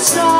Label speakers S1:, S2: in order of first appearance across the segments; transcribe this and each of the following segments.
S1: strong.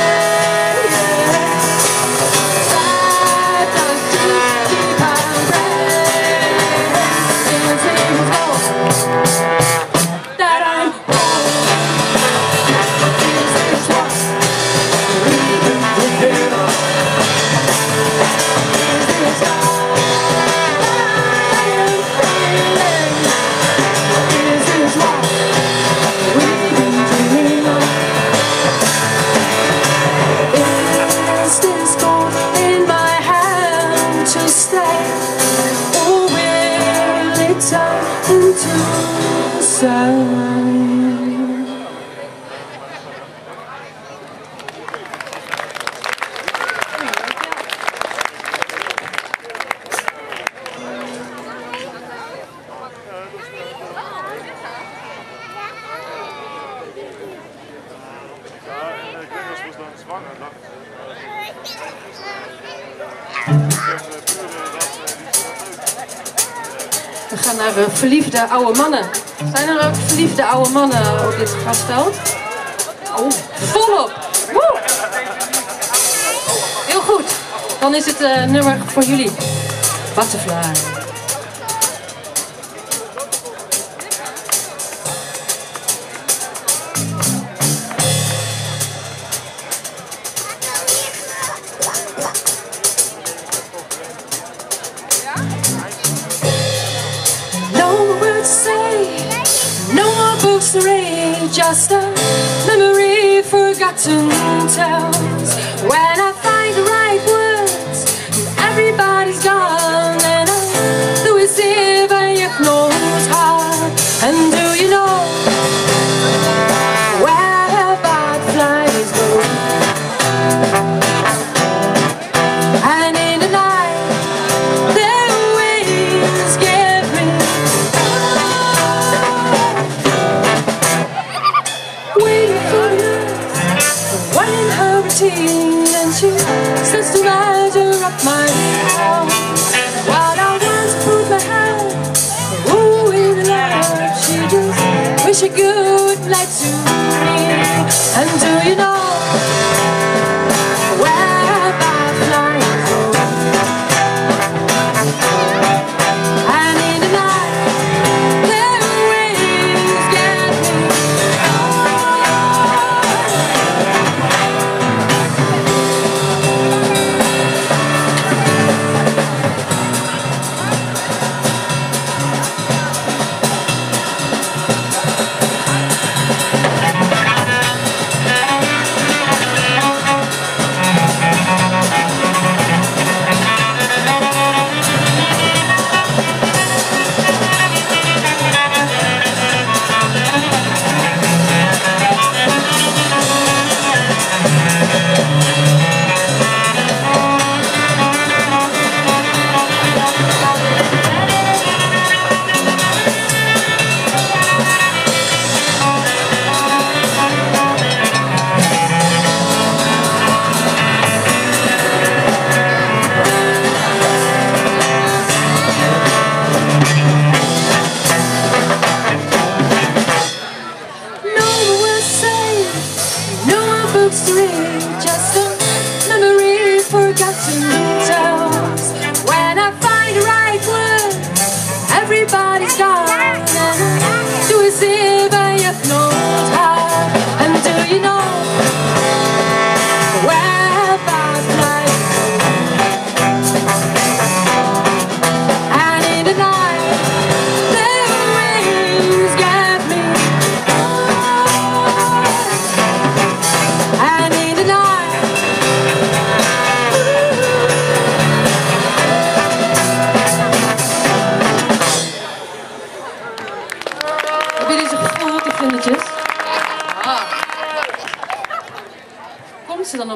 S1: side. Ja, verliefde oude mannen. Zijn er ook verliefde oude mannen op dit grasveld? Oh, volop! Woe! Heel goed. Dan is het uh, nummer voor jullie. Butterfly.
S2: Just a memory forgotten tells good night to me. And do you know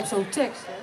S1: zo'n tekst?